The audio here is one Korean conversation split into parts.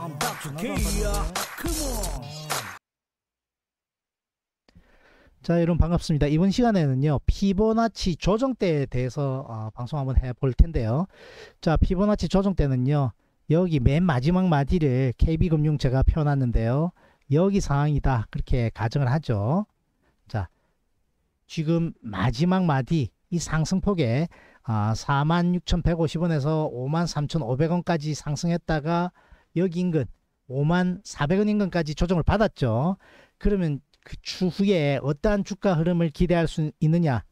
I'm Dr. K. Come on. 자, 여러분 반갑습니다. 이번 시간에는요, 피보나치 조정대에 대해서 어, 방송 한번 해볼 텐데요. 자, 피보나치 조정대는요, 여기 맨 마지막 마디를 KB금융 제가 표현했는데요. 여기 상황이다. 그렇게 가정을 하죠. 자, 지금 마지막 마디, 이 상승폭에 아, 46,150원에서 53,500원까지 상승했다가 여기 인근 54,400원 인근까지 조정을 받았죠. 그러면 그 추후에 어떠한 주가 흐름을 기대할 수 있느냐?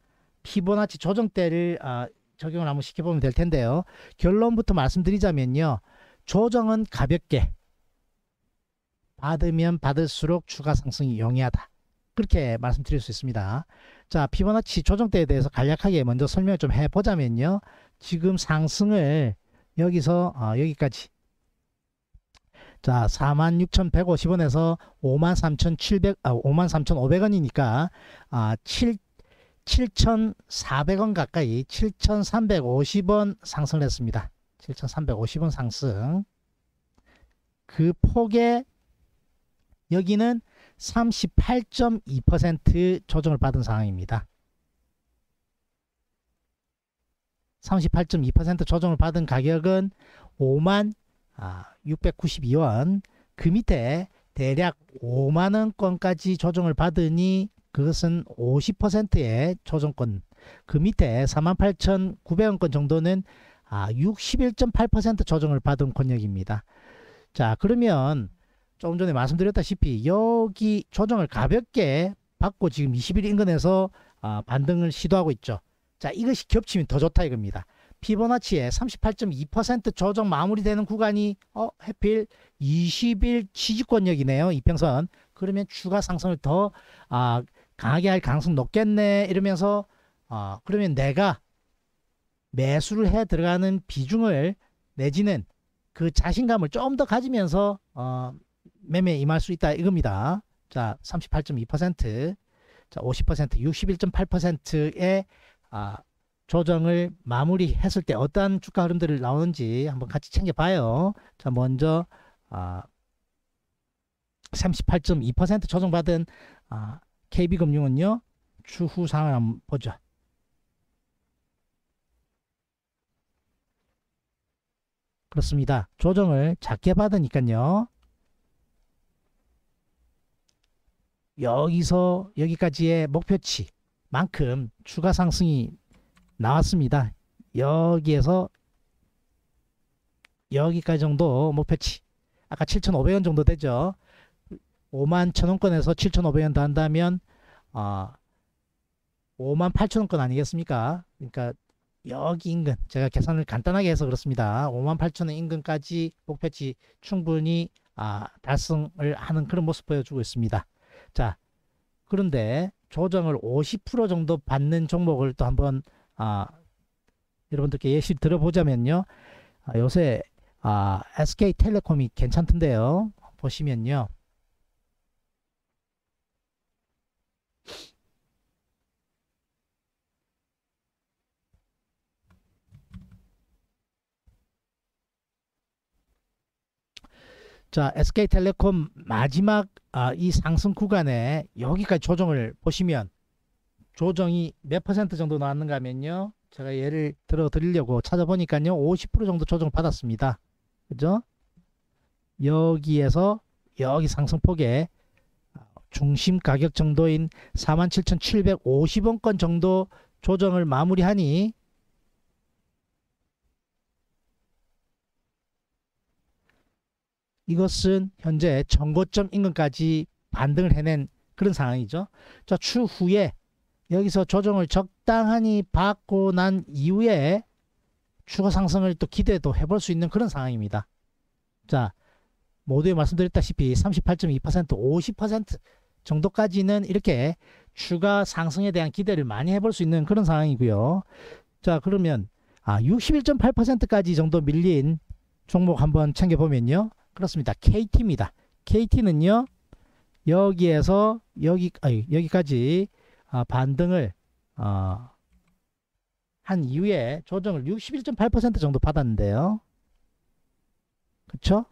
피보나치 조정대를 아, 적용을 한번 시켜보면 될 텐데요. 결론부터 말씀드리자면요. 조정은 가볍게 받으면 받을수록 추가 상승이 용이하다. 그렇게 말씀드릴 수 있습니다. 자 피보나치 조정대에 대해서 간략하게 먼저 설명을 좀 해보자면요. 지금 상승을 여기서 어, 여기까지 자, 46,150원에서 53,700, 아, 53,500원이니까, 아, 7, 7,400원 가까이 7,350원 상승을 했습니다. 7,350원 상승. 그 폭에 여기는 38.2% 조정을 받은 상황입니다. 38.2% 조정을 받은 가격은 5만 아, 692원 그 밑에 대략 5만원권까지 조정을 받으니 그것은 50%의 조정권 그 밑에 48,900원권 정도는 아, 61.8% 조정을 받은 권역입니다. 자 그러면 조금 전에 말씀드렸다시피 여기 조정을 가볍게 받고 지금 20일 인근에서 아, 반등을 시도하고 있죠. 자 이것이 겹치면 더 좋다 이겁니다. 피보나치의 38.2% 조정 마무리되는 구간이 어 해필 20일 지지권역이네요. 이평선. 그러면 추가 상승을 더 아, 강하게 할 가능성 높겠네 이러면서 어, 그러면 내가 매수를 해 들어가는 비중을 내지는 그 자신감을 좀 더 가지면서 어, 매매 임할 수 있다 이겁니다. 자, 38.2%, 자, 50%, 61.8%의 아, 조정을 마무리했을 때 어떠한 주가 흐름들을 나오는지 한번 같이 챙겨봐요. 자, 먼저 아, 38.2% 조정받은 아, KB금융은요. 추후 상황을 한번 보죠. 그렇습니다. 조정을 작게 받으니까요. 여기서 여기까지의 목표치 만큼 추가 상승이 나왔습니다. 여기에서 여기까지 정도 목표치 아까 7,500원 정도 되죠. 5만 1,000원권에서 7,500원 더 한다면 어, 5만 8천원권 아니겠습니까? 그러니까 여기 인근 제가 계산을 간단하게 해서 그렇습니다. 5만 8천원 인근까지 목표치 충분히 아, 달성을 하는 그런 모습 보여주고 있습니다. 자 그런데 조정을 50% 정도 받는 종목을 또 한번 아, 여러분들께 예시 들어보자면요. 아, 요새 아, SK텔레콤이 괜찮던데요. 보시면요. 자, SK텔레콤 마지막 아, 이 상승 구간에 여기까지 조정을 보시면 조정이 몇 퍼센트 정도 나왔는가 하면요. 제가 예를 들어 드리려고 찾아보니까요. 50% 정도 조정을 받았습니다. 그죠? 여기에서 여기 상승폭에 중심 가격 정도인 47,750원권 정도 조정을 마무리하니 이것은 현재 정고점 인근까지 반등을 해낸 그런 상황이죠. 자, 추후에 여기서 조정을 적당히 받고 난 이후에 추가 상승을 또 기대도 해볼 수 있는 그런 상황입니다. 자, 모두에 말씀드렸다시피 38.2% 50% 정도까지는 이렇게 추가 상승에 대한 기대를 많이 해볼 수 있는 그런 상황이고요. 자, 그러면 아, 61.8%까지 정도 밀린 종목 한번 챙겨보면요. 그렇습니다. KT입니다. KT는요. 여기에서 여기 아니, 여기까지 아, 반등을 어, 한 이후에 조정을 61.8% 정도 받았는데요. 그쵸?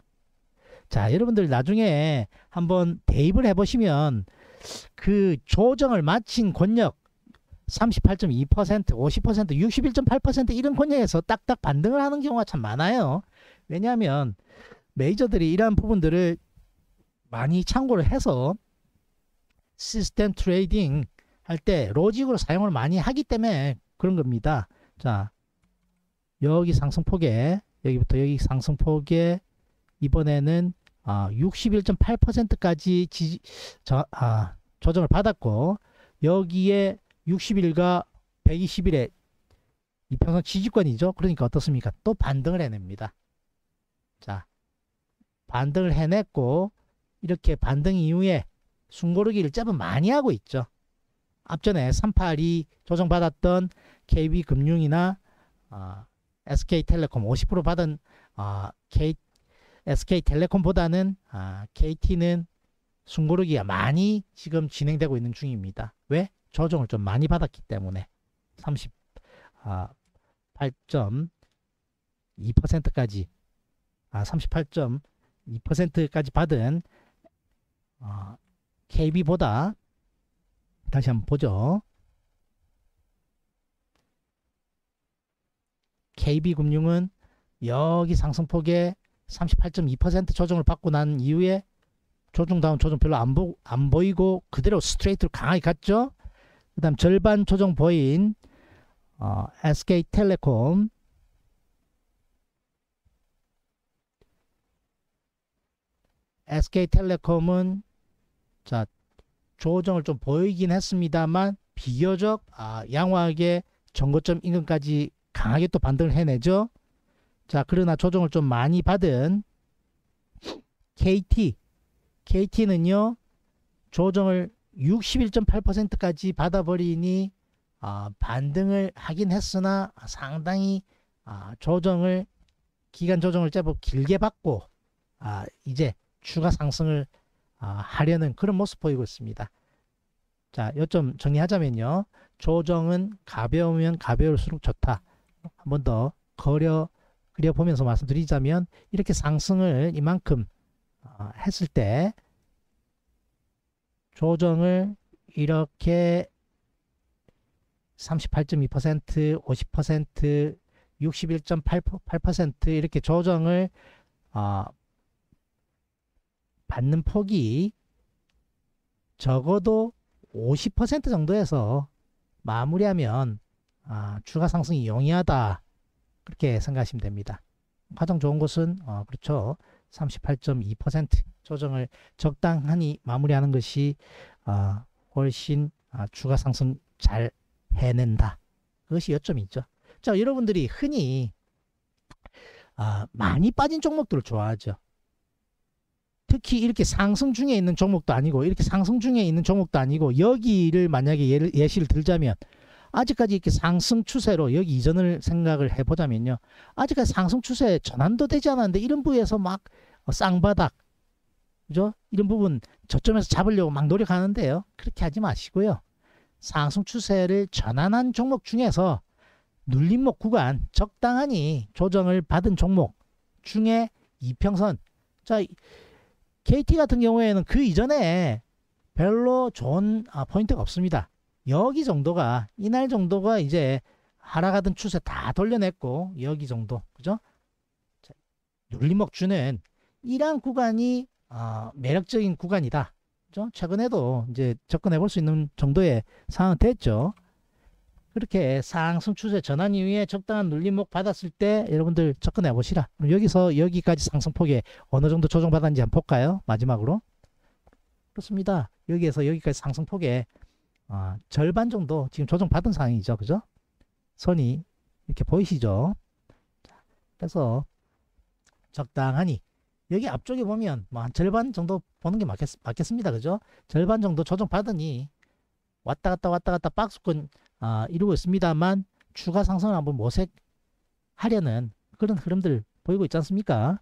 자, 여러분들 나중에 한번 대입을 해보시면 그 조정을 마친 권역 38.2%, 50%, 61.8% 이런 권역에서 딱딱 반등을 하는 경우가 참 많아요. 왜냐하면 메이저들이 이러한 부분들을 많이 참고를 해서 시스템 트레이딩 할 때 로직으로 사용을 많이 하기 때문에 그런 겁니다. 자, 여기 상승폭에 여기부터 여기 상승폭에 이번에는 아, 61.8%까지 지, 저, 아, 조정을 받았고 여기에 60일과 120일에 이평선 지지권이죠. 그러니까 어떻습니까? 또 반등을 해냅니다. 자, 반등을 해냈고 이렇게 반등 이후에 숨고르기를 제법 많이 하고 있죠. 앞전에 382 조정받았던 KB금융이나 어, SK텔레콤 50% 받은 어, K, SK텔레콤보다는 어, KT는 숨고르기가 많이 지금 진행되고 있는 중입니다. 왜? 조정을 좀 많이 받았기 때문에 38.2%까지 아, 38.2%까지 받은 어, KB보다 다시 한번 보죠. KB금융은 여기 상승폭에 38.2% 조정을 받고 난 이후에 조정 다운 조정 별로 안, 보, 안 보이고 그대로 스트레이트로 강하게 갔죠. 그 다음 절반 조정 보인 어, SK텔레콤 SK텔레콤은 자 조정을 좀 보이긴 했습니다만 비교적 아, 양호하게 정고점 인근까지 강하게 또 반등을 해내죠. 자 그러나 조정을 좀 많이 받은 KT KT는요 조정을 61.8%까지 받아버리니 아, 반등을 하긴 했으나 상당히 아, 조정을 기간 조정을 제법 길게 받고 아, 이제 추가 상승을 아, 하려는 그런 모습 보이고 있습니다. 자, 요점 정리하자면요. 조정은 가벼우면 가벼울수록 좋다. 한 번더 그려 그려 보면서 말씀드리자면 이렇게 상승을 이만큼 어, 했을 때 조정을 이렇게 38.2%, 50%, 61.8% 이렇게 조정을 어, 받는 폭이 적어도 50% 정도에서 마무리하면 아, 추가 상승이 용이하다 그렇게 생각하시면 됩니다. 가장 좋은 것은 어, 그렇죠. 38.2% 조정을 적당히 마무리하는 것이 어, 훨씬 아, 추가 상승 잘 해낸다. 그것이 요점이죠. 자, 여러분들이 흔히 아, 많이 빠진 종목들을 좋아하죠. 특히 이렇게 상승 중에 있는 종목도 아니고 이렇게 상승 중에 있는 종목도 아니고 여기를 만약에 예를, 예시를 들자면 아직까지 이렇게 상승 추세로 여기 이전을 생각을 해보자면요. 아직까지 상승 추세 전환도 되지 않았는데 이런 부위에서 막 쌍바닥 그죠? 이런 부분 저점에서 잡으려고 막 노력하는데요. 그렇게 하지 마시고요. 상승 추세를 전환한 종목 중에서 눌림목 구간 적당하니 조정을 받은 종목 중에 이평선 자 KT 같은 경우에는 그 이전에 별로 좋은 아, 포인트가 없습니다. 여기 정도가 이날 정도가 이제 하락하던 추세 다 돌려냈고 여기 정도 그죠? 자, 눌림목 주는 이러한 구간이 어, 매력적인 구간이다. 그죠? 최근에도 이제 접근해 볼 수 있는 정도의 상황 됐죠. 그렇게 상승 추세 전환 이후에 적당한 눌림목 받았을 때 여러분들 접근해 보시라. 여기서 여기까지 상승폭에 어느 정도 조정받았는지 한번 볼까요? 마지막으로. 그렇습니다. 여기에서 여기까지 상승폭에 어, 절반 정도 지금 조정받은 상황이죠. 그죠? 선이 이렇게 보이시죠? 그래서 적당하니 여기 앞쪽에 보면 뭐 한 절반 정도 보는 게 맞겠, 맞겠습니다. 그죠? 절반 정도 조정받으니 왔다 갔다 왔다 갔다 박스권 아, 이루고 있습니다만 추가 상승을 한번 모색하려는 그런 흐름들 보이고 있지 않습니까?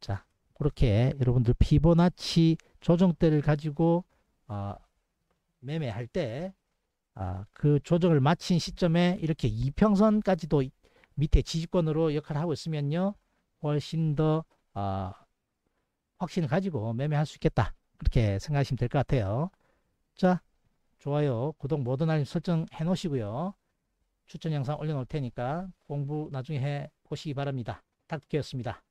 자, 그렇게 여러분들 피보나치 조정대를 가지고 어, 매매할 때 아, 그 조정을 마친 시점에 이렇게 이평선까지도 밑에 지지권으로 역할을 하고 있으면요 훨씬 더 아, 확신을 가지고 매매할 수 있겠다. 그렇게 생각하시면 될 것 같아요. 자, 좋아요, 구독 모든 알림 설정 해 놓으시고요. 추천 영상 올려놓을 테니까 공부 나중에 해 보시기 바랍니다. 닥터였습니다.